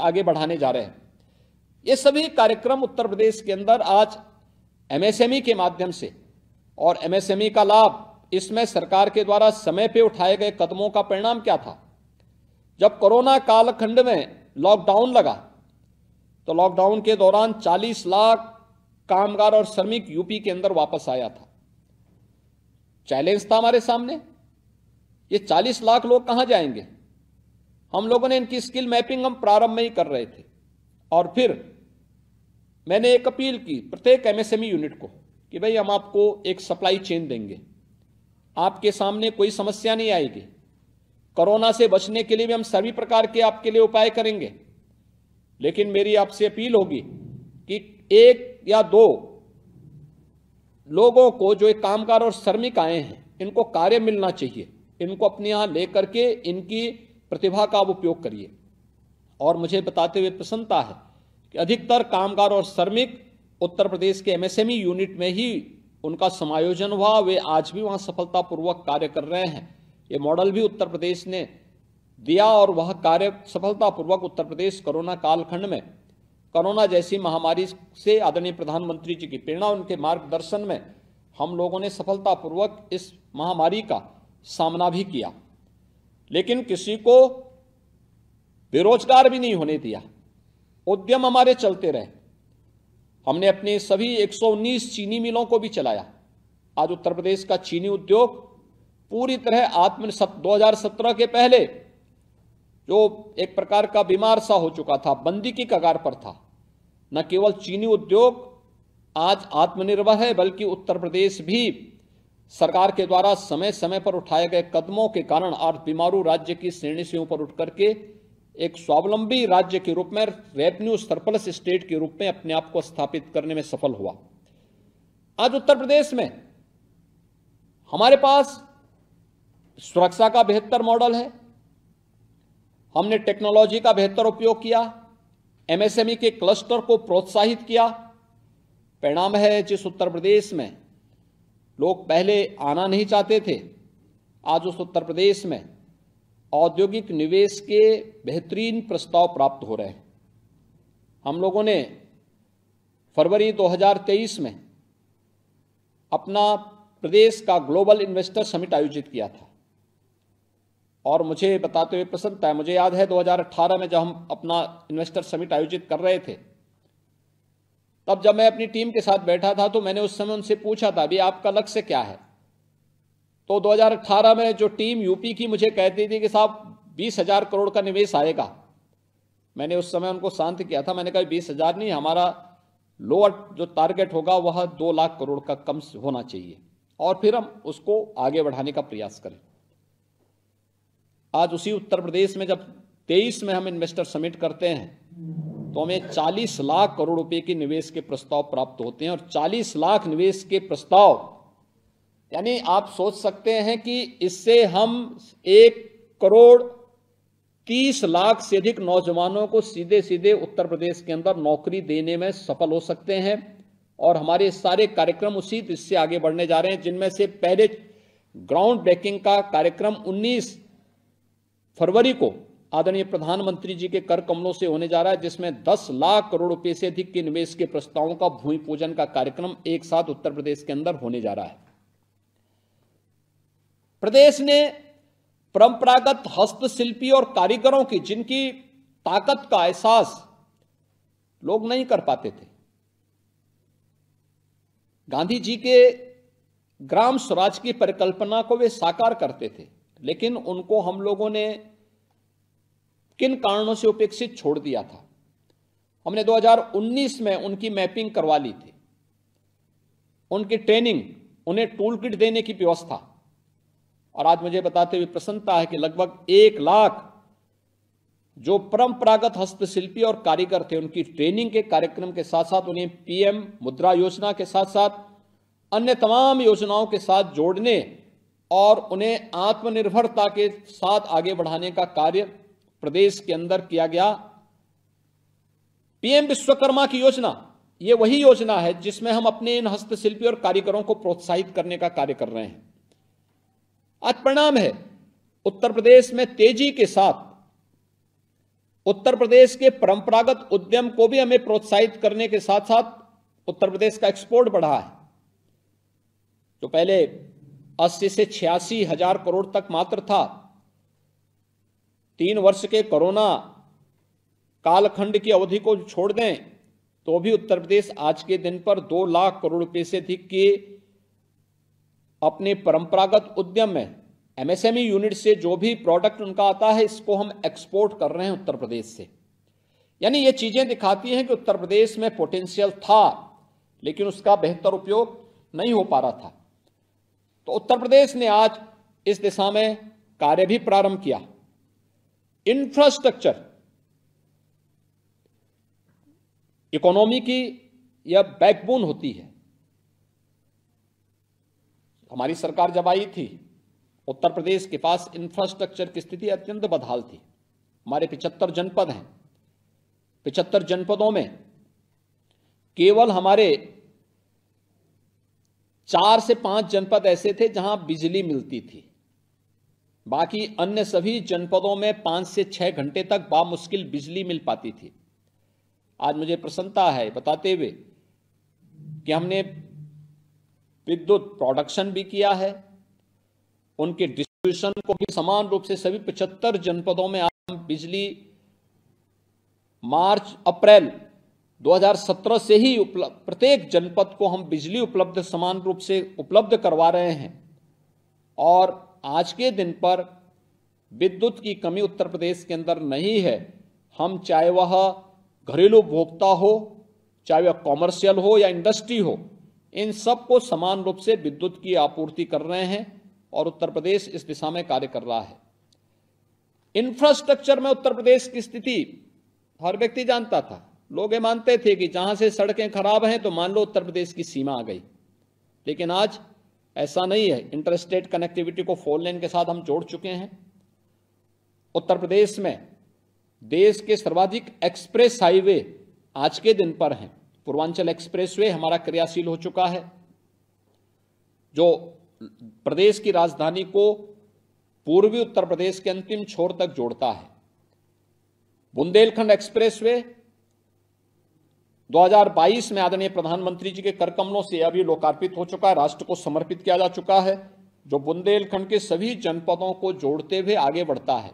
आगे बढ़ाने जा रहे हैं। ये सभी कार्यक्रम उत्तर प्रदेश के अंदर आज एमएसएमई के माध्यम से और एमएसएमई का लाभ इसमें सरकार के द्वारा समय पे उठाए गए कदमों का परिणाम क्या था? जब कोरोना कालखंड में लॉकडाउन लगा तो लॉकडाउन के दौरान 40 लाख कामगार और श्रमिक यूपी के अंदर वापस आया था। चैलेंज था हमारे सामने। ये 40 लाख लोग कहाँ जाएँगे? हम लोगों ने इनकी स्किल मैपिंग हम प्रारंभ में ही कर रहे थे। और फिर मैंने एक अपील की प्रत्येक एमएसएमई यूनिट को कि भाई हम आपको एक सप्लाई चेन देंगे। आपके सामने कोई समस्या नहीं आएगी। कोरोना से बचने के लिए भी हम सभी प्रकार के आपके लिए उपाय करेंगे। लेकिन मेरी आपसे अपील होगी कि एक या दो लोगों को जो एक कामगार और श्रमिक आए हैं, इनको कार्य मिलना चाहिए। इनको अपने यहाँ लेकर के इनकी प्रतिभा का उपयोग करिए। और मुझे बताते हुए प्रसन्नता है कि अधिकतर कामगार और श्रमिक उत्तर प्रदेश के एमएसएमई यूनिट में ही उनका समायोजन हुआ, वे आज भी वहाँ सफलतापूर्वक कार्य कर रहे हैं। ये मॉडल भी उत्तर प्रदेश ने दिया और वह कार्य सफलतापूर्वक उत्तर प्रदेश कोरोना कालखंड में, कोरोना जैसी महामारी से आदरणीय प्रधानमंत्री जी की प्रेरणा, उनके मार्गदर्शन में हम लोगों ने सफलतापूर्वक इस महामारी का सामना भी किया। लेकिन किसी को बेरोजगार भी नहीं होने दिया। उद्यम हमारे चलते रहे। हमने अपने सभी 119 चीनी मिलों को भी चलाया। आज उत्तर प्रदेश का चीनी उद्योग पूरी तरह आत्म 2017 के पहले जो एक प्रकार का बीमार सा हो चुका था, बंदी की कगार पर था। न केवल चीनी उद्योग आज आत्मनिर्भर है, बल्कि उत्तर प्रदेश भी सरकार के द्वारा समय समय पर उठाए गए कदमों के कारण आज बीमारू राज्य की श्रेणी से ऊपर उठ करके एक स्वावलंबी राज्य के रूप में रेवेन्यू सरप्लस स्टेट के रूप में अपने आप को स्थापित करने में सफल हुआ। आज उत्तर प्रदेश में हमारे पास सुरक्षा का बेहतर मॉडल है। हमने टेक्नोलॉजी का बेहतर उपयोग किया। एमएसएमई के क्लस्टर को प्रोत्साहित किया। परिणाम है, जिस उत्तर प्रदेश में लोग पहले आना नहीं चाहते थे। आज उस उत्तर प्रदेश में औद्योगिक निवेश के बेहतरीन प्रस्ताव प्राप्त हो रहे हैं। हम लोगों ने फरवरी 2023 में अपना प्रदेश का ग्लोबल इन्वेस्टर समिट आयोजित किया था। और मुझे बताते हुए प्रसन्नता है, मुझे याद है 2018 में जब हम अपना इन्वेस्टर समिट आयोजित कर रहे थे तब जब मैं अपनी टीम के साथ बैठा था तो मैंने उस समय उनसे पूछा था, अभी आपका लक्ष्य क्या है? तो 2018 में जो टीम यूपी की मुझे कहती थी कि साहब, बीस हज़ार करोड़ का निवेश आएगा। मैंने उस समय उनको शांत किया था। मैंने कहा, बीस हज़ार नहीं, हमारा लोअर जो टारगेट होगा, वह दो लाख करोड़ का कम होना चाहिए। और फिर हम उसको आगे बढ़ाने का प्रयास करें। आज उसी उत्तर प्रदेश में जब तेईस में हम इन्वेस्टर समिट करते हैं तो हमें 40 लाख करोड़ रुपए के निवेश के प्रस्ताव प्राप्त होते हैं और 40 लाख निवेश के प्रस्ताव, यानी आप सोच सकते हैं कि इससे हम एक करोड़ तीस लाख से अधिक नौजवानों को सीधे सीधे उत्तर प्रदेश के अंदर नौकरी देने में सफल हो सकते हैं और हमारे सारे कार्यक्रम उसी से आगे बढ़ने जा रहे हैं, जिनमें से पहले ग्राउंड ब्रेकिंग का कार्यक्रम 19 फरवरी को आदरणीय प्रधानमंत्री जी के कर कमलों से होने जा रहा है, जिसमें 10 लाख करोड़ रुपए से अधिक के निवेश के प्रस्तावों का भूमि पूजन का कार्यक्रम एक साथ उत्तर प्रदेश के अंदर होने जा रहा है। प्रदेश ने परंपरागत हस्तशिल्पी और कारीगरों की, जिनकी ताकत का एहसास लोग नहीं कर पाते थे, गांधी जी के ग्राम स्वराज की परिकल्पना को वे साकार करते थे। लेकिन उनको हम लोगों ने किन कारणों से उपेक्षित छोड़ दिया था? हमने 2019 में उनकी मैपिंग करवा ली थी। उनकी ट्रेनिंग, उन्हें टूल किट देने की व्यवस्था। और आज मुझे बताते हुए प्रसन्नता है कि लगभग एक लाख जो परंपरागत हस्तशिल्पी और कारीगर थे, उनकी ट्रेनिंग के कार्यक्रम के साथ साथ उन्हें पीएम मुद्रा योजना के साथ साथ अन्य तमाम योजनाओं के साथ जोड़ने और उन्हें आत्मनिर्भरता के साथ आगे बढ़ाने का कार्य प्रदेश के अंदर किया गया। पीएम विश्वकर्मा की योजना, ये वही योजना है जिसमें हम अपने इन हस्तशिल्पी और कारीगरों को प्रोत्साहित करने का कार्य कर रहे हैं। आज परिणाम है, उत्तर प्रदेश में तेज़ी के साथ उत्तर प्रदेश के परंपरागत उद्यम को भी हमें प्रोत्साहित करने के साथ साथ उत्तर प्रदेश का एक्सपोर्ट बढ़ा है। जो पहले 80 से छियासी हज़ार करोड़ तक मात्र था तीन वर्ष के कोरोना कालखंड की अवधि को छोड़ दें तो भी उत्तर प्रदेश आज के दिन पर दो लाख करोड़ रुपए से अधिक के अपने परंपरागत उद्यम में एमएसएमई यूनिट से जो भी प्रोडक्ट उनका आता है, इसको हम एक्सपोर्ट कर रहे हैं उत्तर प्रदेश से। यानी ये चीज़ें दिखाती हैं कि उत्तर प्रदेश में पोटेंशियल था, लेकिन उसका बेहतर उपयोग नहीं हो पा रहा था। तो उत्तर प्रदेश ने आज इस दिशा में कार्य भी प्रारंभ किया। इंफ्रास्ट्रक्चर इकोनॉमी की यह बैकबोन होती है। हमारी सरकार जब आई थी, उत्तर प्रदेश के पास इंफ्रास्ट्रक्चर की स्थिति अत्यंत बदहाल थी। हमारे पिचहत्तर जनपद हैं। पिचहत्तर जनपदों में केवल हमारे चार से पाँच जनपद ऐसे थे जहाँ बिजली मिलती थी। बाकी अन्य सभी जनपदों में पाँच से छह घंटे तक बामुश्किल बिजली मिल पाती थी। आज मुझे प्रसन्नता है बताते हुए कि हमने विद्युत प्रोडक्शन भी किया है। उनके डिस्ट्रीब्यूशन को भी समान रूप से सभी पचहत्तर जनपदों में हम बिजली मार्च, अप्रैल 2017 से ही उपलब्ध प्रत्येक जनपद को हम बिजली उपलब्ध समान रूप से उपलब्ध करवा रहे हैं। और आज के दिन पर विद्युत की कमी उत्तर प्रदेश के अंदर नहीं है। हम चाहे वह घरेलू उपभोक्ता हो, चाहे वह कॉमर्शियल हो या इंडस्ट्री हो, इन सबको समान रूप से विद्युत की आपूर्ति कर रहे हैं और उत्तर प्रदेश इस दिशा में कार्य कर रहा है। इंफ्रास्ट्रक्चर में उत्तर प्रदेश की स्थिति हर व्यक्ति जानता था। लोग ये मानते थे कि जहाँ से सड़कें खराब हैं तो मान लो उत्तर प्रदेश की सीमा आ गई। लेकिन आज ऐसा नहीं है। इंटरस्टेट कनेक्टिविटी को फोर लेन के साथ हम जोड़ चुके हैं। उत्तर प्रदेश में देश के सर्वाधिक एक्सप्रेस हाईवे आज के दिन पर हैं। पूर्वांचल एक्सप्रेसवे हमारा क्रियाशील हो चुका है। जो प्रदेश की राजधानी को पूर्वी उत्तर प्रदेश के अंतिम छोर तक जोड़ता है। बुंदेलखंड एक्सप्रेसवे 2022 में आदरणीय प्रधानमंत्री जी के कर कमलों से अभी लोकार्पित हो चुका है। राष्ट्र को समर्पित किया जा चुका है, जो बुंदेलखंड के सभी जनपदों को जोड़ते हुए आगे बढ़ता है।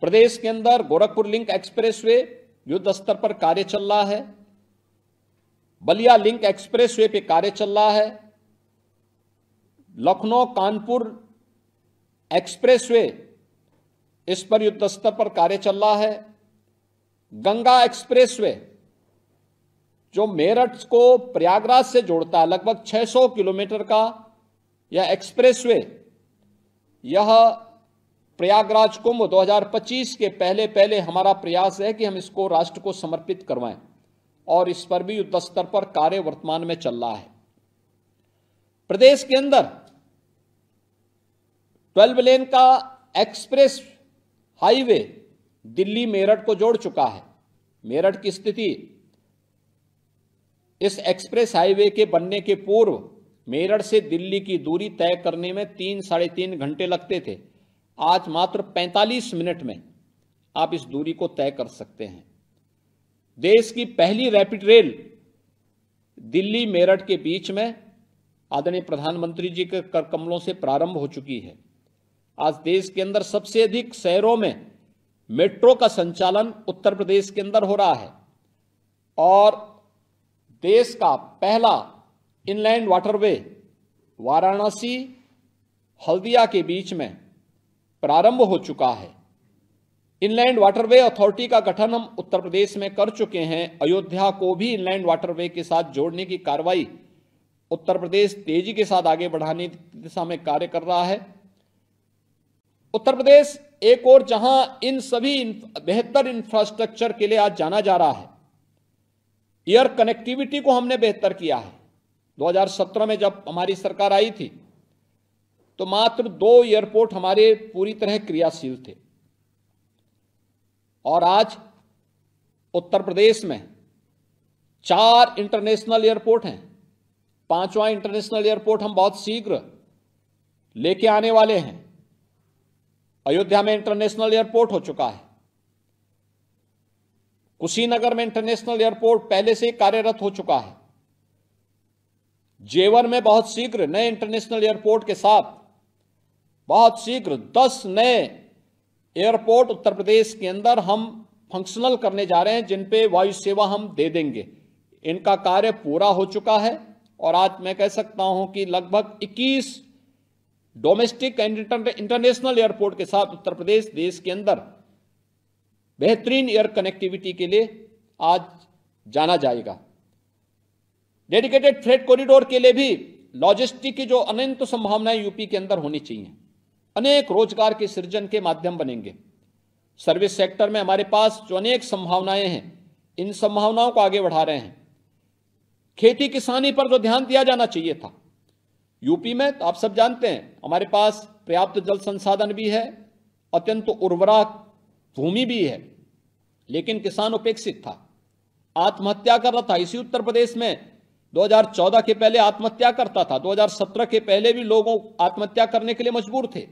प्रदेश के अंदर गोरखपुर लिंक एक्सप्रेसवे युद्ध स्तर पर कार्य चल रहा है। बलिया लिंक एक्सप्रेसवे पे कार्य चल रहा है। लखनऊ कानपुर एक्सप्रेसवे इस पर युद्ध स्तर पर कार्य चल रहा है। गंगा एक्सप्रेसवे, जो मेरठ को प्रयागराज से जोड़ता है, लगभग 600 किलोमीटर का यह एक्सप्रेसवे, यह प्रयागराज कुंभ 2025 के पहले पहले हमारा प्रयास है कि हम इसको राष्ट्र को समर्पित करवाएँ और इस पर भी युद्ध स्तर पर कार्य वर्तमान में चल रहा है। प्रदेश के अंदर 12 लेन का एक्सप्रेस हाईवे दिल्ली मेरठ को जोड़ चुका है। मेरठ की स्थिति इस एक्सप्रेस हाईवे के बनने के पूर्व मेरठ से दिल्ली की दूरी तय करने में तीन, साढ़े तीन घंटे लगते थे। आज मात्र 45 मिनट में आप इस दूरी को तय कर सकते हैं। देश की पहली रैपिड रेल दिल्ली मेरठ के बीच में आदरणीय प्रधानमंत्री जी के कर कमलों से प्रारंभ हो चुकी है। आज देश के अंदर सबसे अधिक शहरों में मेट्रो का संचालन उत्तर प्रदेश के अंदर हो रहा है और देश का पहला इनलैंड वाटरवे वाराणसी, हल्दिया के बीच में प्रारंभ हो चुका है। इनलैंड वाटरवे अथॉरिटी का गठन हम उत्तर प्रदेश में कर चुके हैं। अयोध्या को भी इनलैंड वाटरवे के साथ जोड़ने की कार्रवाई उत्तर प्रदेश तेज़ी के साथ आगे बढ़ाने की दिशा में कार्य कर रहा है। उत्तर प्रदेश एक और जहाँ इन सभी बेहतर इंफ्रास्ट्रक्चर के लिए आज जाना जा रहा है। एयर कनेक्टिविटी को हमने बेहतर किया है। 2017 में जब हमारी सरकार आई थी तो मात्र दो एयरपोर्ट हमारे पूरी तरह क्रियाशील थे। और आज उत्तर प्रदेश में चार इंटरनेशनल एयरपोर्ट हैं। पांचवा इंटरनेशनल एयरपोर्ट हम बहुत शीघ्र लेके आने वाले हैं। अयोध्या में इंटरनेशनल एयरपोर्ट हो चुका है। कुशीनगर में इंटरनेशनल एयरपोर्ट पहले से कार्यरत हो चुका है। जेवर में बहुत शीघ्र नए इंटरनेशनल एयरपोर्ट के साथ बहुत शीघ्र 10 नए एयरपोर्ट उत्तर प्रदेश के अंदर हम फंक्शनल करने जा रहे हैं, जिन पे वायु सेवा हम दे देंगे। इनका कार्य पूरा हो चुका है और आज मैं कह सकता हूँ कि लगभग 21 डोमेस्टिक एंड इंटरनेशनल एयरपोर्ट के साथ उत्तर प्रदेश देश के अंदर बेहतरीन एयर कनेक्टिविटी के लिए आज जाना जाएगा। डेडिकेटेड फ्रेट कॉरिडोर के लिए भी लॉजिस्टिक की जो अनंत संभावनाएँ यूपी के अंदर होनी चाहिए। अनेक रोज़गार के सृजन के माध्यम बनेंगे। सर्विस सेक्टर में हमारे पास जो अनेक संभावनाएँ हैं, इन संभावनाओं को आगे बढ़ा रहे हैं। खेती किसानी पर जो ध्यान दिया जाना चाहिए था यूपी में तो आप सब जानते हैं, हमारे पास पर्याप्त जल संसाधन भी है, अत्यंत उर्वरा भूमि भी है, लेकिन किसान उपेक्षित था, आत्महत्या कर रहा था। इसी उत्तर प्रदेश में 2014 के पहले आत्महत्या करता था 2017 के पहले भी लोगों आत्महत्या करने के लिए मजबूर थे।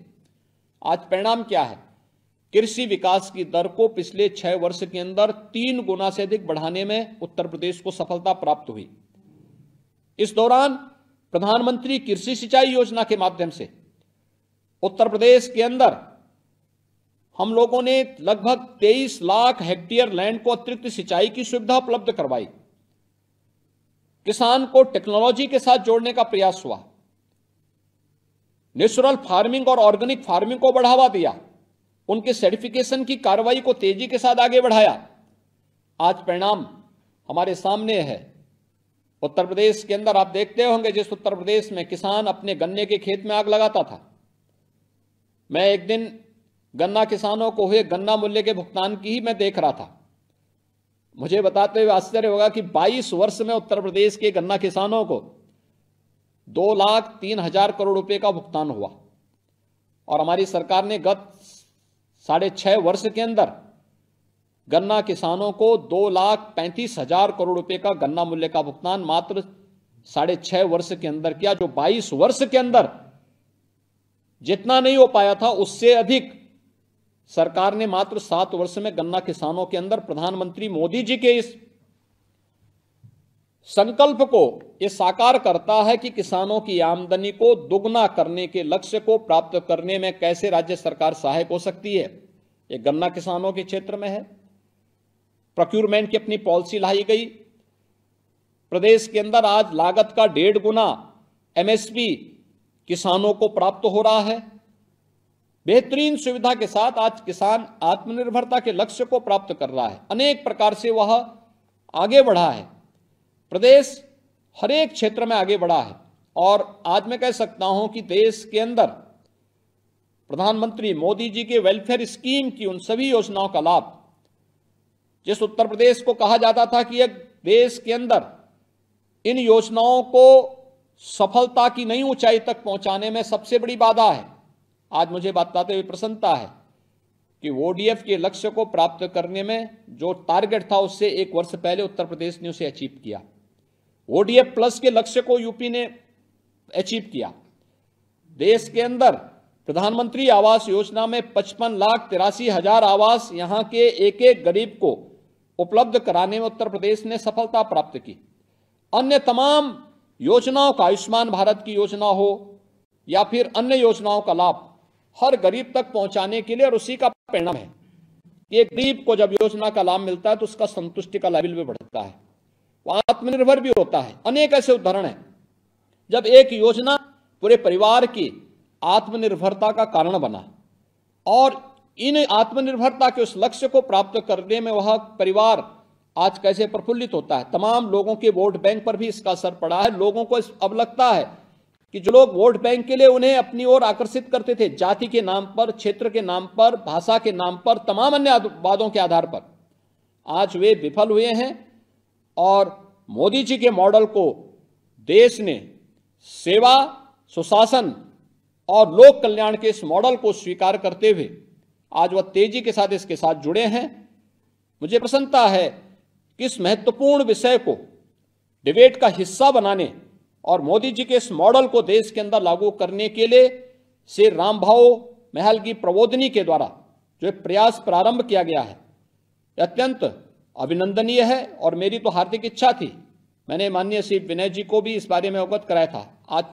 आज परिणाम क्या है? कृषि विकास की दर को पिछले छह वर्ष के अंदर तीन गुना से अधिक बढ़ाने में उत्तर प्रदेश को सफलता प्राप्त हुई। इस दौरान प्रधानमंत्री कृषि सिंचाई योजना के माध्यम से उत्तर प्रदेश के अंदर हम लोगों ने लगभग 23 लाख हेक्टेयर लैंड को अतिरिक्त सिंचाई की सुविधा उपलब्ध करवाई। किसान को टेक्नोलॉजी के साथ जोड़ने का प्रयास हुआ। नेचुरल फ़ार्मिंग और ऑर्गेनिक फ़ार्मिंग को बढ़ावा दिया। उनके सर्टिफिकेशन की कार्रवाई को तेज़ी के साथ आगे बढ़ाया। आज परिणाम हमारे सामने है। उत्तर प्रदेश के अंदर आप देखते होंगे जिस उत्तर प्रदेश में किसान अपने गन्ने के खेत में आग लगाता था। मैं एक दिन गन्ना किसानों को हुए गन्ना मूल्य के भुगतान की ही मैं देख रहा था। मुझे बताते हुए आश्चर्य होगा कि 22 वर्ष में उत्तर प्रदेश के गन्ना किसानों को दो लाख तीन हज़ार करोड़ रुपए का भुगतान हुआ और हमारी सरकार ने गत साढ़े छह वर्ष के अंदर गन्ना किसानों को दो लाख पैंतीस हज़ार करोड़ रुपए का गन्ना मूल्य का भुगतान मात्र साढ़े छह वर्ष के अंदर किया, जो 22 वर्ष के अंदर जितना नहीं हो पाया था, उससे अधिक सरकार ने मात्र सात वर्ष में गन्ना किसानों के अंदर, प्रधानमंत्री मोदी जी के इस संकल्प को यह साकार करता है कि किसानों की आमदनी को दुगना करने के लक्ष्य को प्राप्त करने में कैसे राज्य सरकार सहायक हो सकती है। ये गन्ना किसानों के क्षेत्र में है। प्रोक्यूरमेंट की अपनी पॉलिसी लाई गई। प्रदेश के अंदर आज लागत का डेढ़ गुना एमएसपी किसानों को प्राप्त हो रहा है। बेहतरीन सुविधा के साथ आज किसान आत्मनिर्भरता के लक्ष्य को प्राप्त कर रहा है। अनेक प्रकार से वह आगे बढ़ा है। प्रदेश हर एक क्षेत्र में आगे बढ़ा है और आज मैं कह सकता हूँ कि देश के अंदर प्रधानमंत्री मोदी जी के वेलफेयर स्कीम की उन सभी योजनाओं का लाभ जिस उत्तर प्रदेश को कहा जाता था कि एक देश के अंदर इन योजनाओं को सफलता की नई ऊंचाई तक पहुँचाने में सबसे बड़ी बाधा है। आज मुझे बताते हुए प्रसन्नता है कि ओडीएफ के लक्ष्य को प्राप्त करने में जो टारगेट था, उससे एक वर्ष पहले उत्तर प्रदेश ने उसे अचीव किया। ओडीएफ प्लस के लक्ष्य को यूपी ने अचीव किया। देश के अंदर प्रधानमंत्री आवास योजना में पचपन लाख तिरासी हज़ार आवास, यहाँ के एक एक गरीब को उपलब्ध कराने में उत्तर प्रदेश ने सफलता प्राप्त की। अन्य तमाम योजनाओं का आयुष्मान भारत की योजना हो या फिर अन्य योजनाओं का लाभ हर गरीब तक पहुँचाने के लिए और उसी का परिणाम है एक गरीब को जब योजना का लाभ मिलता है तो उसका संतुष्टि का लेवल भी बढ़ता है। वह आत्मनिर्भर भी होता है। अनेक ऐसे उदाहरण हैं। जब एक योजना पूरे परिवार की आत्मनिर्भरता का कारण बना और इन आत्मनिर्भरता के उस लक्ष्य को प्राप्त करने में वह परिवार आज कैसे प्रफुल्लित होता है? तमाम लोगों के वोट बैंक पर भी इसका असर पड़ा है। लोगों को अब लगता है कि जो लोग वोट बैंक के लिए उन्हें अपनी ओर आकर्षित करते थे, जाति के नाम पर, क्षेत्र के नाम पर, भाषा के नाम पर, तमाम अन्य वादों के आधार पर, आज वे विफल हुए हैं और मोदी जी के मॉडल को देश ने सेवा, सुशासन और लोक कल्याण के इस मॉडल को स्वीकार करते हुए आज वह तेज़ी के साथ इसके साथ जुड़े हैं। मुझे प्रसन्नता है कि इस महत्वपूर्ण विषय को, डिबेट का हिस्सा बनाने और मोदी जी के इस मॉडल को देश के अंदर लागू करने के लिए श्री राम भाव महल की प्रबोधनी के द्वारा जो प्रयास प्रारंभ किया गया है अत्यंत अभिनंदनीय है और मेरी तो हार्दिक इच्छा थी। मैंने माननीय श्री विनय जी को भी इस बारे में अवगत कराया था।